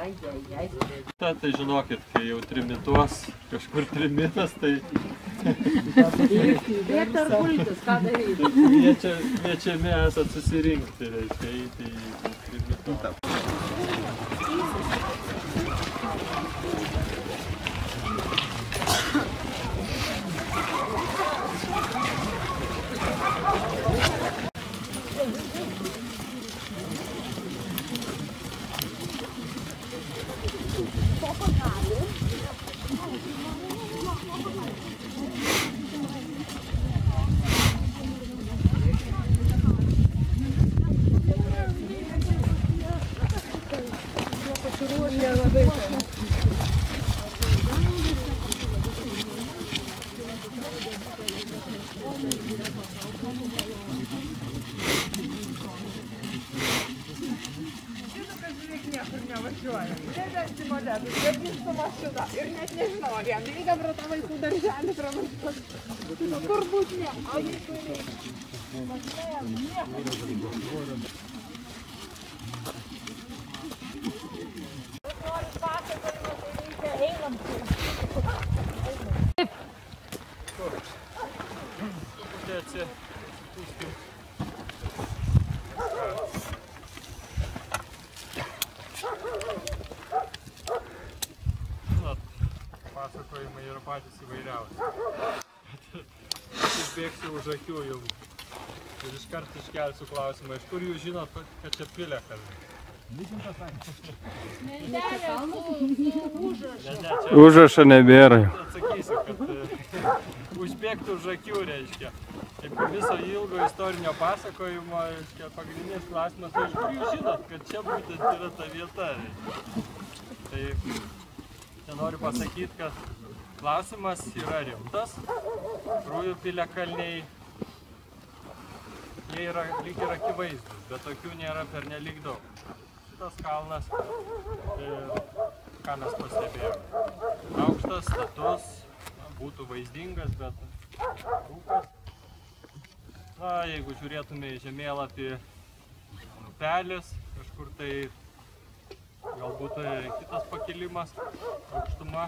Ai, ai, ai. Ta, tai žinokit, kai jau trimituos kažkur trimitas, tai Bėgti ar pultis, ką daryti? kviečia, kviečiami esat susirinkti, reiškia, eiti į trimitą. Niekur nevažiuoja. Sėdėsi moletus, vedys su mašina ir net nežinau, jam reikia pro tą vaikų darželį pravažiuoti. Nu, turbūt ne. O jeigu reikia. Mašina jam nieko. Norit pasakojimo, tai reikia einam. Tai atsipūskim. Žinot, pasakojimai yra patys įvairiausi. Aš išbėgsiu už akių jums. Ir iškart iškelsiu klausimą, iš kur jūs žinot, kad čia čia Užrašo nebėra. atsakysiu, kad e, užbėgti už akių reiškia. Taip viso ilgo istorinio pasakojimo, reiškia, pagrindinis klausimas, tai iš kur jūs žinot, kad čia būtent yra ta vieta. reiškia. Tai čia noriu pasakyti, kad klausimas yra rimtas. Rūjų piliakalniai, jie yra lyg ir akivaizdus, bet tokių nėra per nelik daug. Šitas kalnas, e, ką mes pastebėjome, aukštas, status, būtų vaizdingas, bet rūkas. Na, jeigu žiūrėtume į žemėlapį upelis, kažkur tai galbūt tai kitas pakilimas, aukštuma.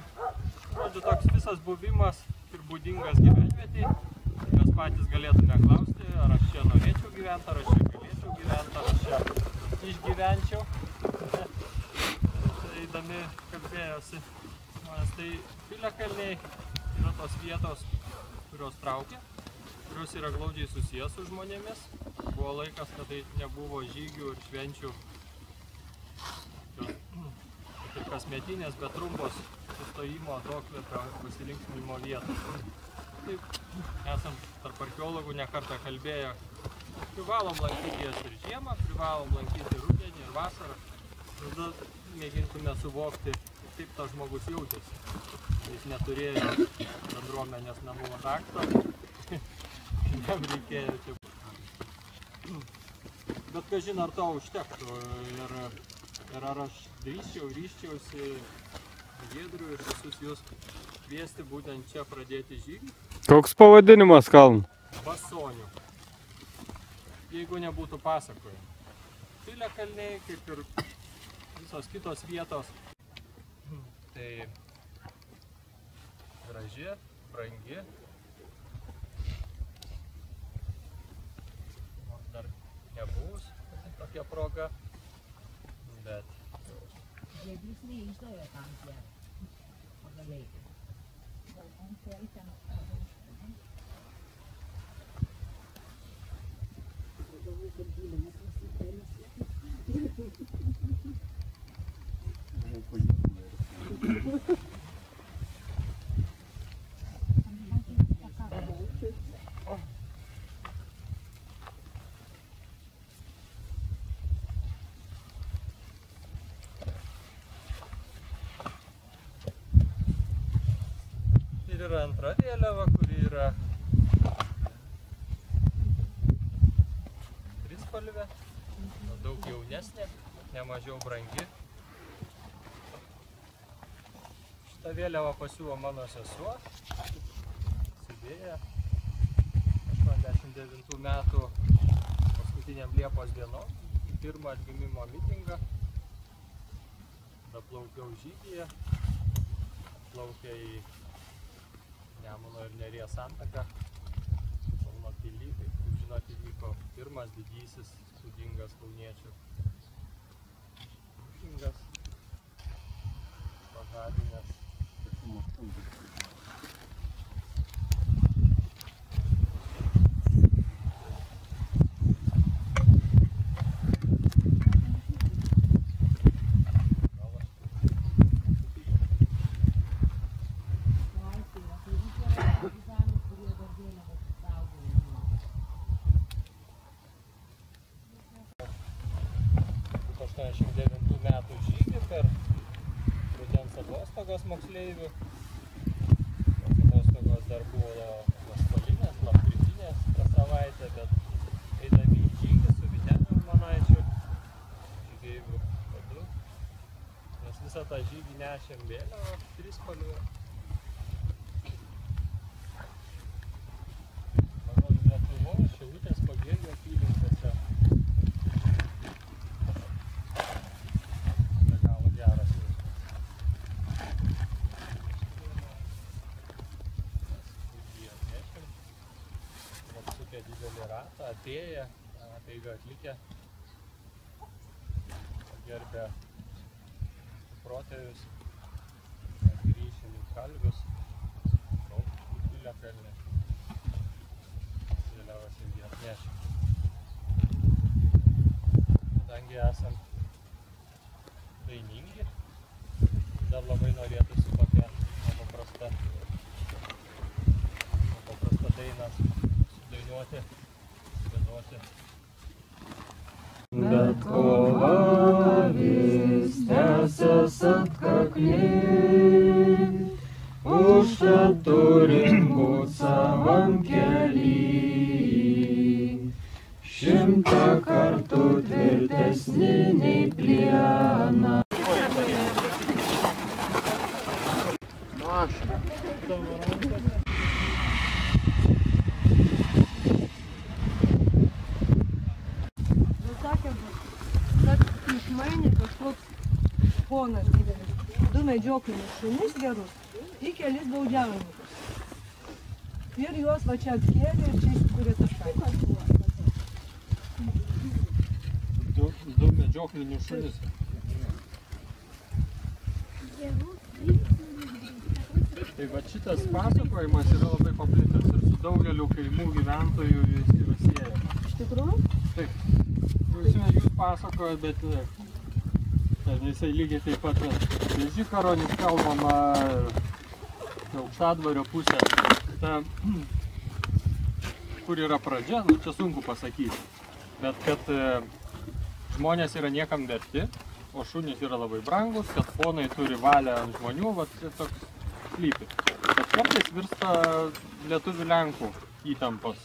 Žodžiu, toks visas buvimas ir būdingas gyvenvietiai. Mes patys galėtume klausti, ar aš čia norėčiau gyventi, ar aš čia galėčiau gyventi, ar aš čia išgyvenčiau. Eidami kalbėjosi. Žmonės, tai piliakalniai yra tos vietos, kurios traukia, kurios yra glaudžiai susijęs su žmonėmis. Buvo laikas, kad tai nebuvo žygių ir švenčių kasmetinės, bet trumpos sustojimo atokvėpio pasilinksminimo vietos. Esam tarp archeologų nekartą kalbėję, privalom lankyti jas ir žiemą, privalom lankyti ir rudenį, ir vasarą. Tada mėgintume suvokti, kaip tas žmogus jautėsi. Jis neturėjo bendruomenės namų rakto, jam reikėjo čia. Bet kažin ar to užtektų ir, ir ar aš drįščiau, ryščiausi Giedrių ir visus jūs kviesti būtent čia pradėti žygį. Koks pavadinimas kalno? Basonių. Jeigu nebūtų pasakojimų. Piliakalniai, kaip ir visos kitos vietos. Tai graži, brangi. Dar nebus tokia proga. Bet Žiedys neišdavė tam tie pagaliai. Ir yra antra vėliava, kuri yra trispalvė, nu, daug jaunesnė, nemažiau brangi. Šitą vėliavą pasiūvo mano sesuo, sidėja 89 metų paskutiniam Liepos dienom, pirmą atgimimo mitingą. Tada plaukiau žygyje, plaukia į Nemuno ir Neries santaką. Kauno pily, kaip kaip žinot, įvyko pirmas didysis spūdingas kauniečių. Mitingas, pažadinęs. gal aš kaip 89 metų žygį per rudens atostogas moksleivių. Tos Atostogos dar buvo pastolinės, lapkritinės tą savaitę, bet eidami į žygį su Viteniu Manaičiu, žygeivių vadu, mes visą tą žygį nešėm vėliavą, trispalvę. Manau, Lietuvos, Šilutės pagėgių apylinkėse be galo geras jausmas. Apsukę didelį ratą, atėję, apeigą atlikę, pagerbę 啊对 va čia atkėlė ir čia įsikūrė taškai. Du, du medžioklinius šunis. Tai va šitas pasakojimas yra labai paplitęs ir su daugeliu kaimų gyventojų jis yra siejamas. Iš tikrųjų? Taip. Klausimai, jūs pasakojat, bet e, ten jisai lygiai taip pat apie Žikaronis kalbama, apie aukštadvario pusę. Ta, kur yra pradžia, nu čia sunku pasakyti. Bet kad e, žmonės yra niekam verti, o šunys yra labai brangus, kad ponai turi valią ant žmonių, va toks slypi. Bet kartais virsta lietuvių lenkų įtampos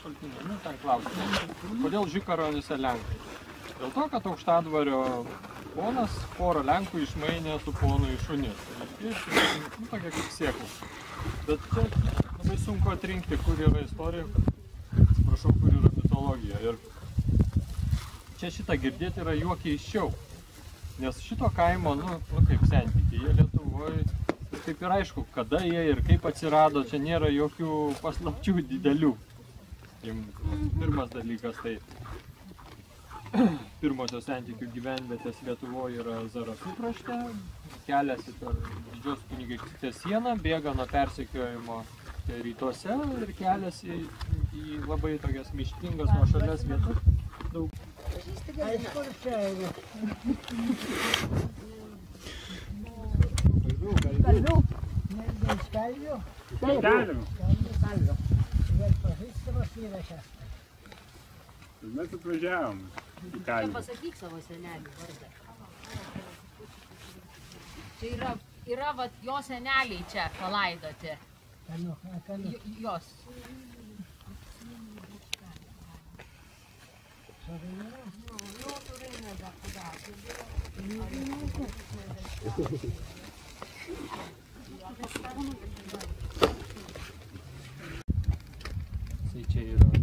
šaltiniai. Nu, ten klausimas. Kodėl Žikaronyse lenkai? Dėl to, kad aukštadvario ponas porą lenkų išmainė su ponu į šunis. Ir, nu, tokia kaip sėklas. Bet čia labai sunku atrinkti, kur yra istorija, atsiprašau, kur yra mitologija. Ir čia šitą girdėti yra juo keiščiau. Nes šito kaimo, nu, nu kaip sentikiai, jie Lietuvoje, kaip ir aišku, kada jie ir kaip atsirado, čia nėra jokių paslapčių didelių. Jum, pirmas dalykas tai pirmosios santykių gyvenvietės Lietuvoje yra Zarasų krašte, keliasi per didžios kunigaikštystės sieną, bėga nuo persekiojimo čia rytuose ir keliasi į labai tokias miškingas nuošalias vietas. Daug Kalvių. Mes atvažiavom į kalvį. Pasakyk savo senelį vardą. Čia yra, yra vat, jo seneliai čia palaidoti. J- Jos. Jisai čia yra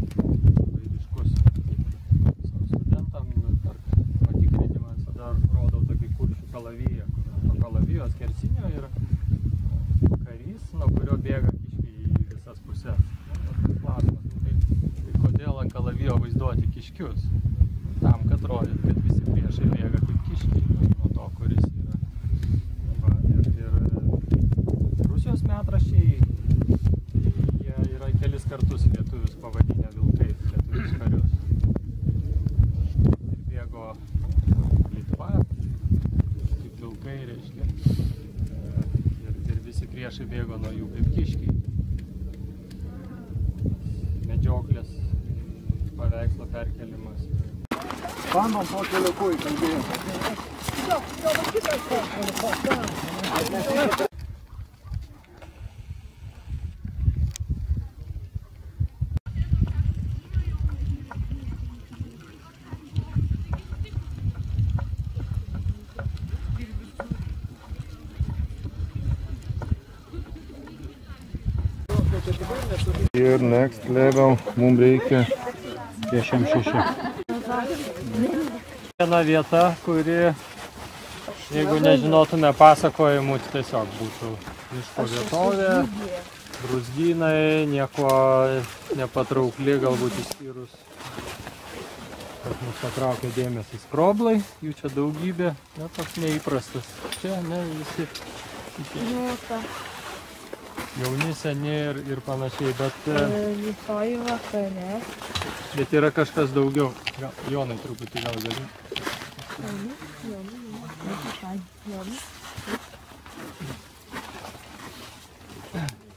kiškius. Tam, kad rodyt, kad visi priešai bėga kaip kiškiai nuo- to, kuris yra. Va, ir, ir Rusijos metrašiai, jie yra kelis kartus lietuvius pavadinę vilkais, lietuvius karius. Ir bėgo Litva, kaip vilkai, reiškia. Ir, ir visi priešai bėgo nuo jų kaip kiškiai. Bandom po keliuku įkalbėti. Ir next level mums reikia 66. Viena vieta, kuri, jeigu nežinotume pasakojimų, tiesiog būtų miško vietovė, brūzgynai, nieko nepatraukli, galbūt išskyrus, kad mus patraukia dėmesį skroblai, jų čia daugybė, na, toks neįprastas. Čia, ne, visi jauni, seni ir, ir panašiai, bet, e, Rytoj vakare. bet yra kažkas daugiau. Gal, Jonai truputį gal gali.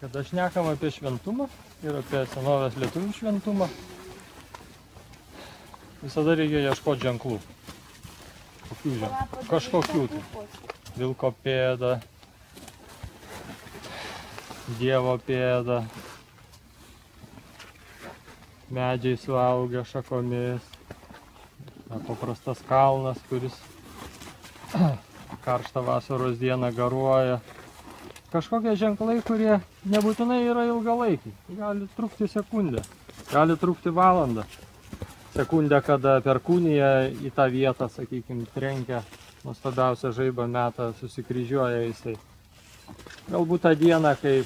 Kada šnekam apie šventumą ir apie senovės lietuvių šventumą, visada reikia ieškoti ženklų. Kokių ženklų? Kažkokių tai. Vilko pėda, Dievo pėda, medžiai suaugę šakomis, paprastas kalnas, kuris karštą vasaros dieną garuoja. Kažkokie ženklai, kurie nebūtinai yra ilgalaikiai. Gali trukti sekundę, gali trukti valandą. Sekundę, kada perkūnija į tą vietą, sakykime, trenkia nuostabiausią žaibą metą, susikryžiuoja jisai. Galbūt tą dieną, kai,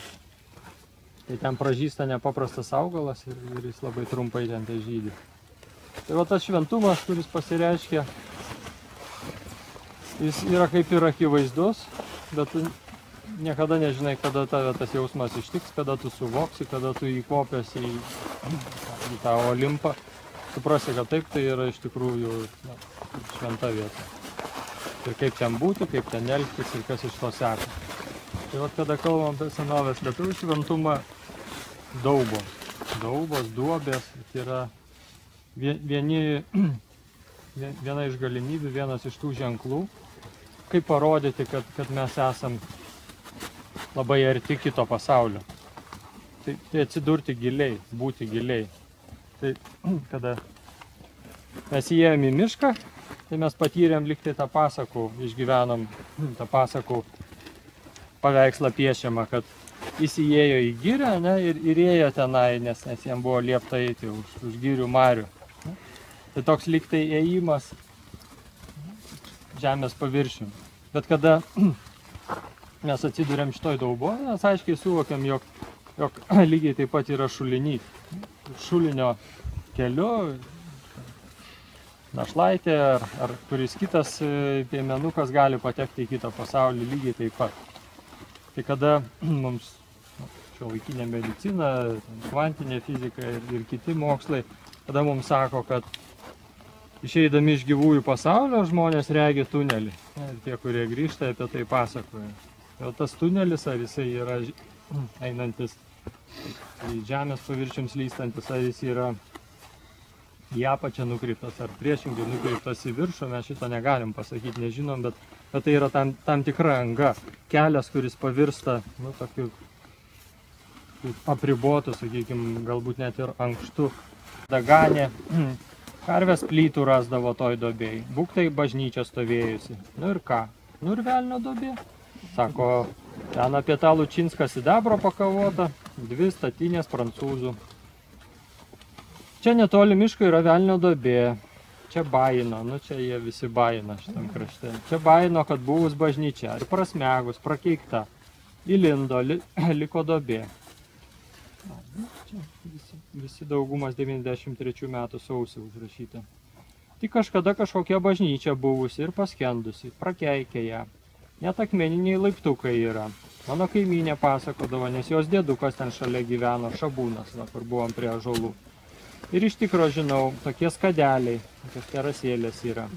kai ten pražįsta nepaprastas augalas ir, ir jis labai trumpai ten tai žydį. Tai va tas šventumas, kuris pasireiškia, jis yra kaip ir akivaizdus, bet niekada nežinai, kada tave tas jausmas ištiks, kada tu suvoksi, kada tu įkopęs į, į tą olimpą, suprasi, kad taip tai yra iš tikrųjų na, šventa vieta. Ir kaip ten būti, kaip ten elgtis ir kas iš to seka. Tai vat kada kalbam apie senovės lietuvių šventumą, daubos. Daubos, duobės, tai yra vieni, vie- viena iš galimybių, vienas iš tų ženklų, kaip parodyti, kad, kad mes esam labai arti kito pasaulio. Tai, tai atsidurti giliai, būti giliai. Tai kada mes įėjom į mišką, tai mes patyrėm liktai tą pasakų, išgyvenom tą pasakų paveikslą piešiamą, kad jis įėjo į gyrę ne, ir, ir ėjo tenai, nes, nes jam buvo liepta eiti už, už gyrių marių. Tai toks liktai ėjimas žemės paviršium. Bet kada mes atsidurėm šitoj dauboje, mes aiškiai suvokiam, jog, jog lygiai taip pat yra šulinys. Šulinio keliu, našlaitė ar, ar kuris kitas e, piemenukas gali patekti į kitą pasaulį lygiai taip pat. Tai kada mums šio laikinė medicina, kvantinė fizika ir, ir kiti mokslai, kada mums sako, kad išeidami iš gyvųjų pasaulio žmonės regi tunelį. Ir tie, kurie grįžta, apie tai pasakoja. O tas tunelis, ar jisai yra einantis į žemės paviršium slystantis, ar jis yra į apačią nukreiptas, ar priešingai nukreiptas į viršų, mes šito negalim pasakyti, nežinom, bet, bet tai yra tam, tam tikra anga, kelias, kuris pavirsta, nu, tokiu apribotų, sakykime, galbūt net ir ankštų. Daganė, karvės plytų rasdavo toj dobėjai, būktai bažnyčia stovėjusi. Nu ir ką? Nu ir velnio dobė. Sako, ten apie tą Lučinską sidabro pakavota, dvi statinės prancūzų. Čia netoli miško yra velnio dobė. Čia baino, nu čia jie visi baino šitam krašte. Čia baino, kad buvus bažnyčia ir prasmegus, prakeikta. Įlindo, li, liko dobė. Čia visi, daugumas 93 metų sausį užrašyta. Tik kažkada kažkokia bažnyčia buvusi ir paskendusi, prakeikė ją. Net akmeniniai laiptukai yra. Mano kaimynė pasakodavo, nes jos dėdukas ten šalia gyveno, šabūnas, va, kur buvom prie žolų. Ir iš tikro žinau, tokie skadeliai, tokios terasėlės yra.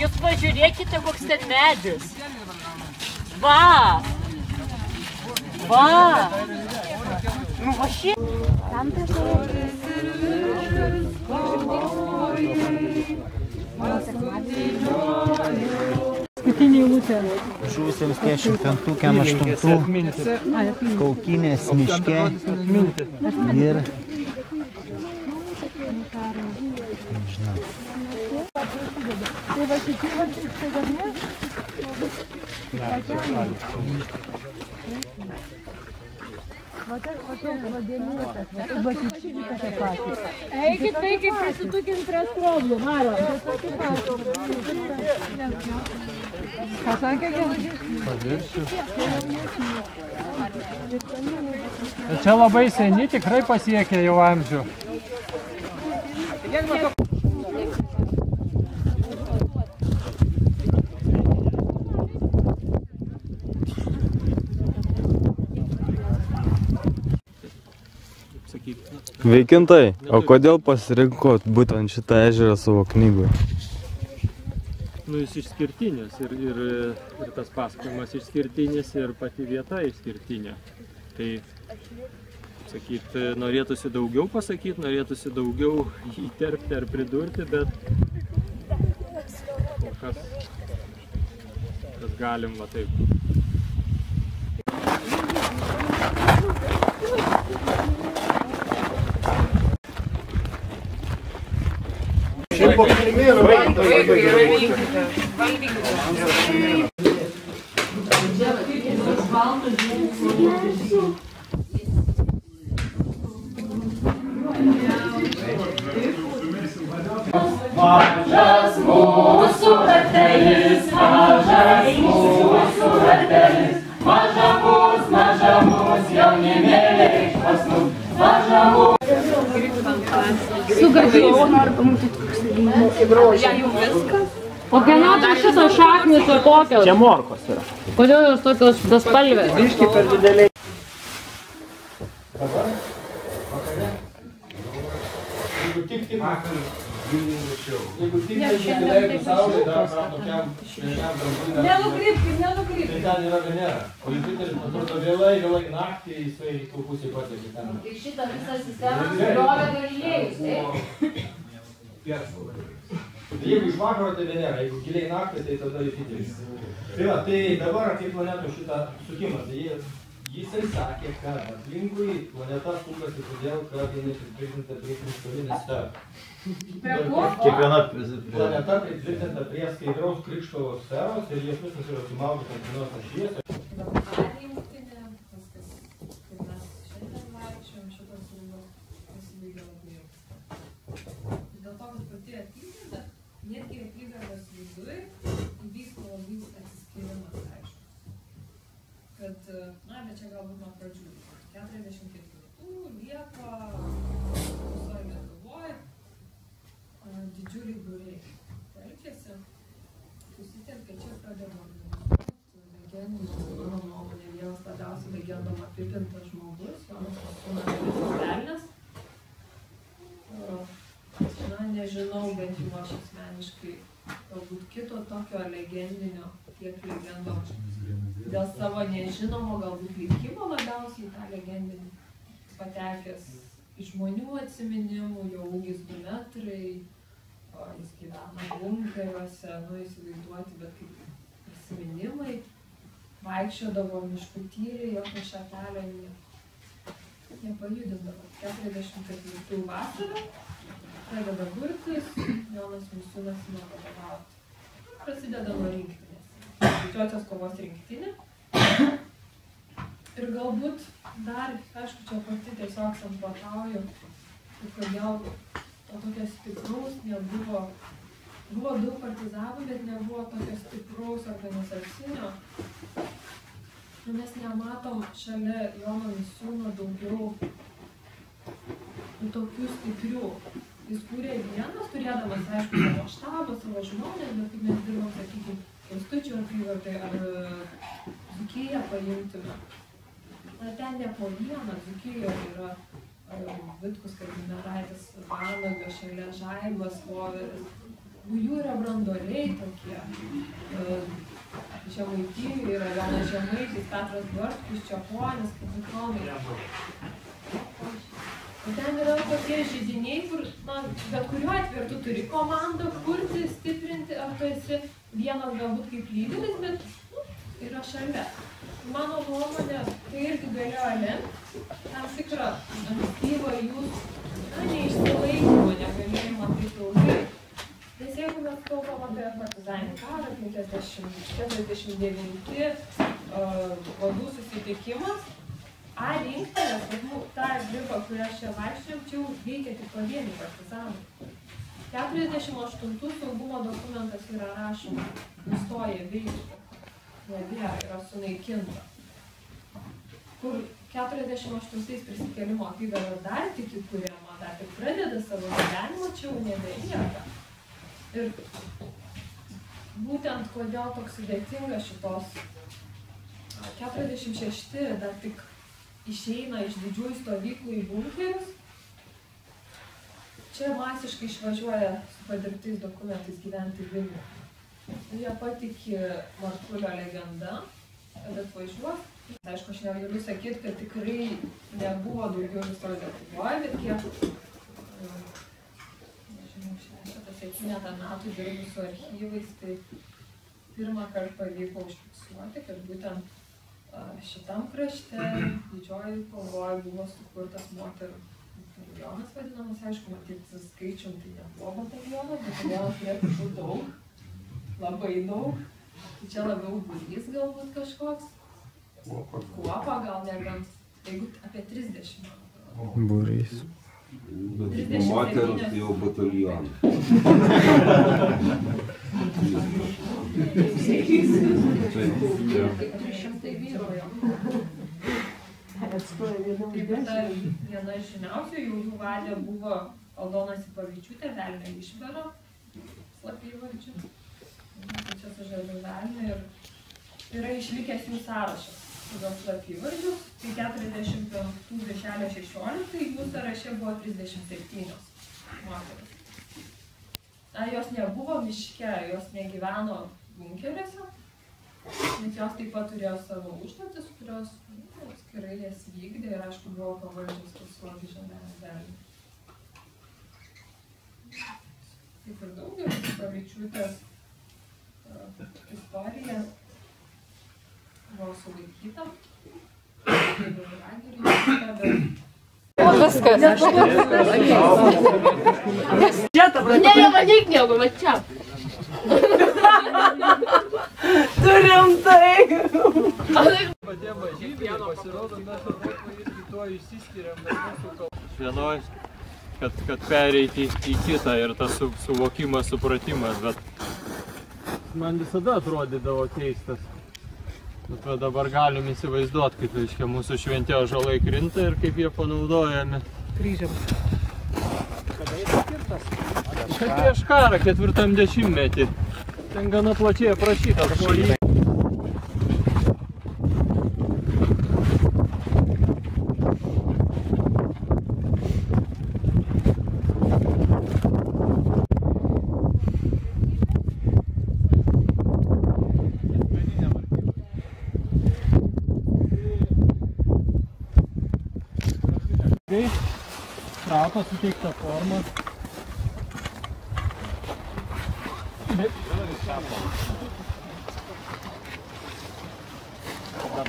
Jūs pažiūrėkite, koks ten medis. Va. Va. Nu, va šį. Žuvusiems 55, 8 kaukinės miške ir Eikit, eikit, prisitukim prie skroblų, varo. Čia labai seni, tikrai pasiekė jau amžių. Sakyti, Veikintai, o kodėl pasirinkot būtent šitą ežerą savo knygoje? nu, jis išskirtinis ir, ir, ir tas pasakojimas išskirtinis ir pati vieta išskirtinė. Tai, sakyt, norėtųsi daugiau pasakyti, norėtųsi daugiau įterpti ar pridurti, bet kas, kas galim va taip. По примеру, Мажас мусу хатеис, мажас мусу хатеис, мажамус, я не мелек поснул, мажамус. Сугар, ты, он, O kieno šitos šaknis ir kokios? Čia morkos yra. Kodėl jos tokios bespalvės? Nenukrypkim, nenukrypkim. Tai ten yra Venera. O Jupiteris, man atrodo, vėlai, vėlai naktį jisai į pusę pasiekė ten. Ir šitą visą sistemą sugriovė Galilėjus, taip? Tai Jeigu iš vakaro, tai Venera, jeigu giliai naktį, tai tada Jupiteris. Tai va, tai dabar apie planetų šitą sukimą. Tai jie, jisai sakė, kad aplinkui planeta sukasi todėl, kad jinai pritvirtinta prie krištolinės sferos. kiekviena Planeta pritvirtinta prie skaidraus krikšto sferos ir jos visos yra sumaudytos ant vienos ašies. Dėl to, kad pati apygarda, netgi apygardos viduj įvyko labai atsiskyrimas, aišku. Kad, na, bet čia galbūt nuo pradžių. 44 Liepa, visoje Lietuvoje, didžiuliai būriai telkėsi, susitelkė čia organizuoti legendinius, mano nuomonė, vienas labiausiai legendom apipintas žmogus, Jonas Kosūnas Velnes. Na, nežinau, bent jau aš asmeniškai, galbūt kito tokio legendinio, tiek legendo, dėl savo nežinomo, galbūt likimo labiausiai tą legendinį patekęs žmonių atsiminimų, jo ūgis 2 metrai, o jis gyvena bunkeriuose, nu įsivaizduoti, bet kaip prisiminimai, vaikščiodavo miškų tyriai, jokio šakelio ne- nepajudindavo. 44 vasarą pradeda burtis, Jonas Misiūnas ima vadovauti. Prasideda nuo rinktinės. Didžiosios kovos rinktinė. Ir galbūt dar, aišku, čia pati tiesiog samprotauju, kodėl o tokio stipraus nebuvo. Buvo daug partizanų, bet nebuvo tokio stipraus organizacinio. Nu, mes nematom šalia Jono Misiūno daugiau nu, tokių stiprių. Jis kūrė vienas, turėdamas, aišku, savo štabą, savo žmonės, bet kaip mes dirbam, sakykime, Kęstučio apyvartai ar Dzukėją paimtume. Na, ten ne po vieną, Dzukėjoje yra Vitkus Kardinaraitis, Vanagas, šalia Žaibas, Voveris. Nu, jų yra brandoliai tokie. Žemaitijoje yra Jonas Žemaitis, Petras Bartkus, Čeponis, Kapitonai. O ten yra tokie žydiniai, kur, na, bet kuriuo atveju tu turi komandą kurti, stiprinti, ar tu esi vienas galbūt kaip lyderis, bet nu, yra šalia. Mano nuomonė, tai irgi galėjo lemti tam tikrą ankstyvą na, neišsilaikymą, negalėjimą taip ilgai. Nes jeigu mes kalbam apie partizaninį karą, 50, 49 uh, vadų susitikimas, A rinktinės, ta gripa, kurią aš čia vaikščiau, čia jau veikia tik pavieniai partizanai. 48 saugumo dokumentas yra rašoma, nustoja veikti, nebėra, yra sunaikinta. Kur 48 prisikėlimo apygala dar tik įkūriama, dar tik pradeda savo gyvenimą, čia jau nebelieka. Ir būtent kodėl toks sudėtingas šitos 46 dar tik išeina iš didžiųjų stovyklų į bunkerius. Čia masiškai išvažiuoja su padirbtais dokumentais gyventi Vilnių. Jie patikė Markulio legenda, kad atvažiuos. Aišku, aš negaliu sakyti, kad tikrai nebuvo daugiau visoje Lietuvoje, bet kiek, nežinau, šeštą, septynetą metų dirbu su archyvais, tai pirmą kartą pavyko užfiksuoti, kad būtent šitam krašte didžioji pavoj buvo sukurtas moterų batalionas vadinamas, aišku, matyti skaičium tai nebuvo batalionas turėtų būti daug, labai daug. Tai čia labiau būrys galbūt kažkoks. Kuopa gal nebent, jeigu apie 30. Būrys. Bet moteris tai jau batalionas. Taip ir ta viena iš žymiausių jau jų vadė buvo Aldona Sipavičiūtė, velnė išbero, slapyvardžių. Tai čia su žodžiu velnė ir yra išlikęs jų sąrašas pagal slapyvardžių. Tai 45 birželio 16 jų sąraše buvo 37 moteris. Na, jos nebuvo miške, jos negyveno bunkeriuose, nes jos taip pat turėjo savo užduotis, kurios nu, atskirai jas vykdė ir aišku buvo pavaldžios pasuoti žemės dalį. Kaip ir daugelis pavyzdžiūtės uh, istorija buvo sulaikyta, viskas. Čia ta prasme. Ne, nevadyk nieko, va čia. Turim tai. Patiem važybėje pasirodo, mes Europoje irgi tuo išsiskiriam, bet mūsų kalba. Vienoj, kad, kad pereiti į kitą ir tas su, suvokimas, supratimas, bet man visada atrodydavo keistas. Bet va dabar galim įsivaizduoti, kaip reiškia mūsų šventė žalai krinta ir kaip jie panaudojami. Kryžiams. Čia prieš karą, ketvirtam dešimtmetį. Ten gana plačiai. Kai krapa suteikta forma. Dar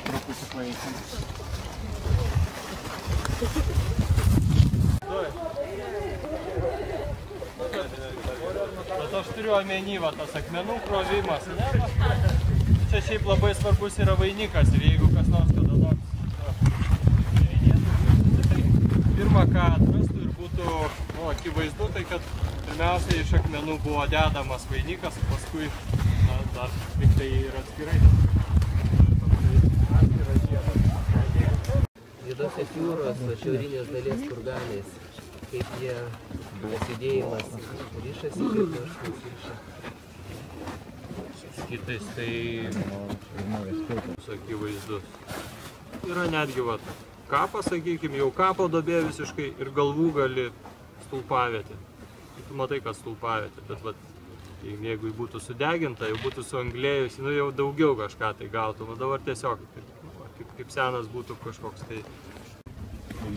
truputį paeisim. Bet aš turiu omeny, va, tas akmenų krovimas. Čia šiaip labai svarbus yra vainikas ir jeigu kas nors kada nors tyrinėtų, pirma, ką atrastų ir būtų o, akivaizdu, tai kad pirmiausia iš akmenų buvo dedamas vainikas, paskui na, dar tik tai ir atskirai. Juodosios jūros šiaurinės dalies kurganės, kaip jie tas judėjimas ryšasi, kaip taškus ryšasi. Kitais tai akivaizdus. Yra netgi vat, kapas, sakykime, jau kapo dobė visiškai ir galvų gali stulpavietė. Tu matai, kad stulpavietė, bet vat, jeigu ji būtų sudeginta, jau būtų suanglėjusi, nu jau daugiau kažką tai gautum, o dabar tiesiog kaip, kaip, kaip senas būtų kažkoks tai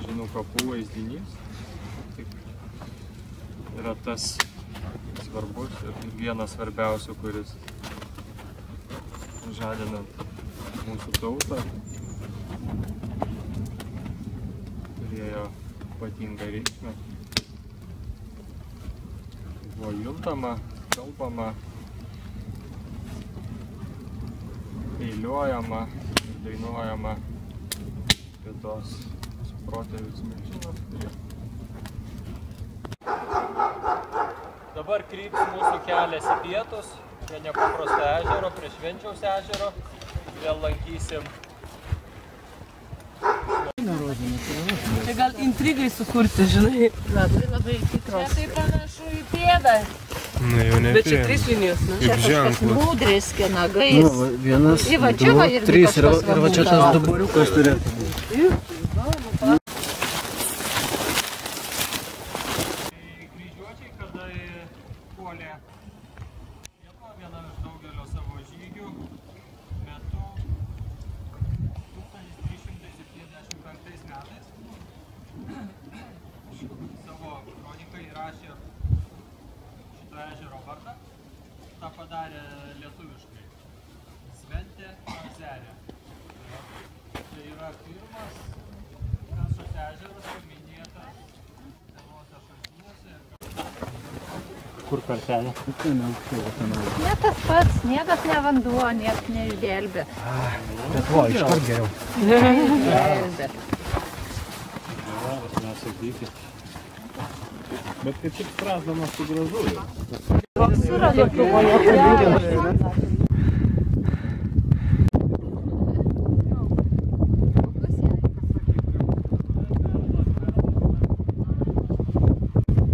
žinau, kapų vaizdinys. Yra tas svarbus ir vienas svarbiausių, kuris žadina mūsų tautą. Turėjo ypatingą reikšmę. Buvo juntama, kalbama, eiliuojama ir dainuojama apie tos protėvius milžinus. Dabar kryps mūsų kelias į pietus, prie nepaprasto ežero, prie Švenčiaus ežero. Vėl lankysim. Čia gal intrigai sukurti, žinai. Labai labai tikros. tai panašu į pėdą. Nu jau ne. Bet čia trys linijos, ne? Kaip ženklas. Mūdris, nagais. Nu, vienas, čia du, trys ir, kažkas ir va čia tas duburiukas turėtų būti. Kryžiuočiai, kada puolė Lietuvą vieną iš daugelio savo žygių metu 1375 metais savo kroniką įrašė šito ežero vardą. Ta padarė lietuviškai. Sventė Azerė. Tai yra pirmas Kansos ežeras paminėtas senuose šaltiniuose. Kartelė? Ne tas pats, niekas ne vanduo, niekas neišgelbė. Bet va, iš kur geriau. Neišgelbė. Nesakykit. Bet kaip tik spręsdamas su gražuoju. Yra Lietuvoje palyginus.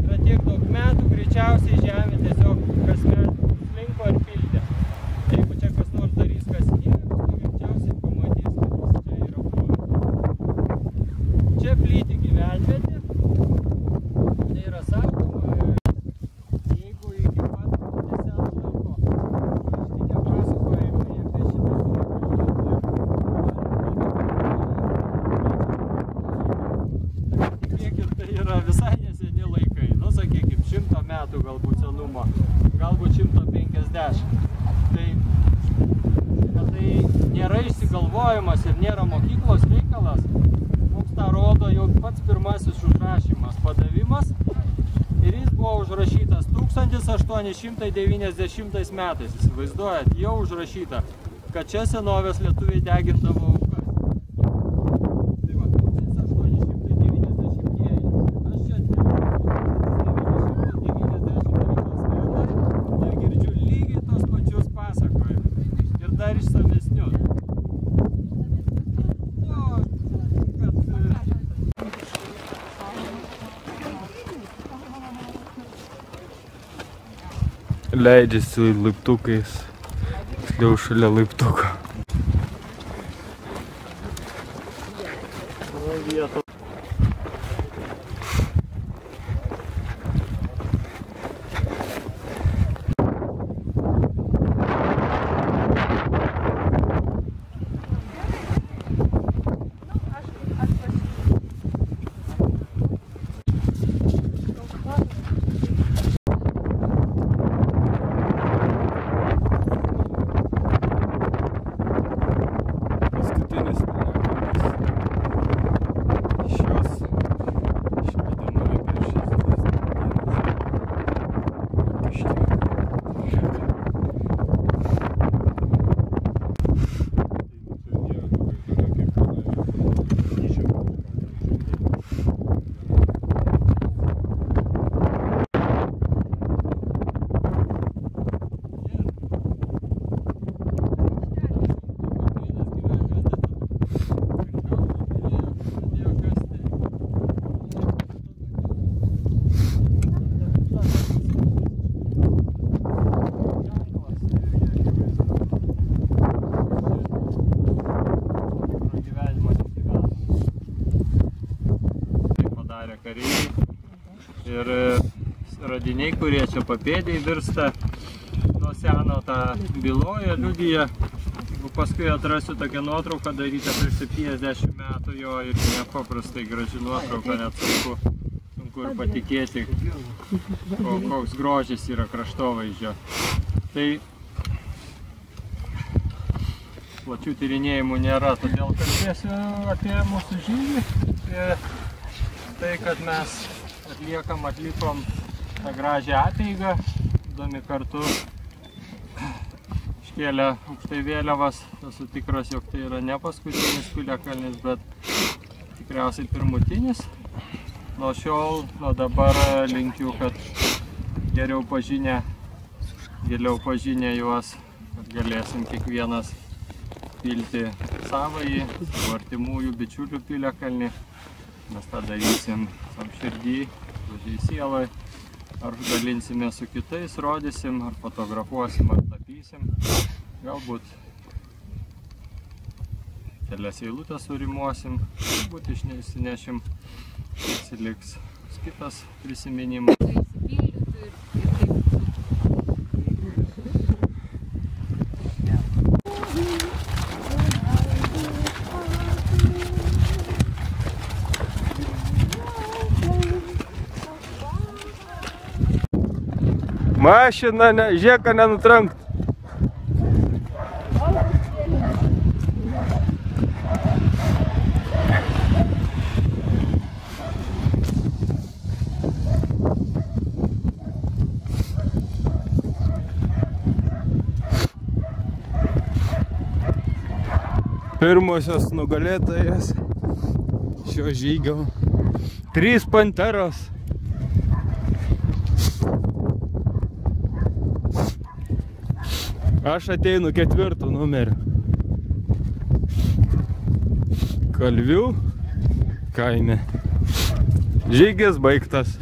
yra tiek daug metų, greičiausiai žemė tiesiog kasmet slinko ir pildė. Jeigu čia kas nors darys kasinėjimus, tai greičiausiai pamatys, kad čia yra buvę. Čia plyti gyvenvietė. Tai yra sakoma, jeigu iki pat neseno laiko išlikę pasakojimai apie šitą Tikėkit, tai yra visai neseni laikai. Nu, sakykime, šimto metų galbūt senumo, galbūt 150. Tai, kad tai nėra išsigalvojimas ir nėra mokyklos reikalas, mums tą rodo jau pats pirmasis užrašymas, padavimas. Ir jis buvo užrašytas 1890 metais, įsivaizduojat, jau užrašyta, kad čia senovės lietuviai degindavo aukas. Tai va, 1890-ieji. Aš čia atėjau 1993 ir girdžiu lygiai tos pačius pasakojimus. Ir dar išsamesnius. Nu, kad e, Leidžiasi laiptukais. Tiksliau šalia laiptuko. Radiniai, kurie čia papėdėjai virsta nuo seno tą byloja, liudyja. Jeigu paskui atrasiu tokią nuotrauką darytą prieš 70 metų jo ir nepaprastai graži nuotrauka, net sunku, sunku ir patikėti, ko- koks grožis yra kraštovaizdžio. Tai plačių tyrinėjimų nėra, todėl kalbėsiu apie mūsų žygį, apie tai, kad mes atliekam, atlikom tą gražią apeigą, būdami kartu iškėlę aukštai vėliavas, esu tikras, jog tai yra ne paskutinis piliakalnis, bet tikriausiai pirmutinis. Nuo šiol, nuo dabar linkiu, kad geriau pažinę, giliau pažinę juos, kad galėsim kiekvienas pilti savąjį, savo artimųjų bičiulių piliakalnį. Mes tą darysim savo širdį, gražiai sielai. Ar dalinsimės su kitais, rodysim, ar fotografuosim, ar tapysim. Galbūt kelias eilutės surimuosim, galbūt išsinešim, pasiliks kitas prisiminimas. Mašina, ne, žieka nenutrankt. Pirmosios nugalėtojas šio žygio. Trys panteros. Aš ateinu ketvirtų numeriu. Kalvių kaime. Žygis baigtas.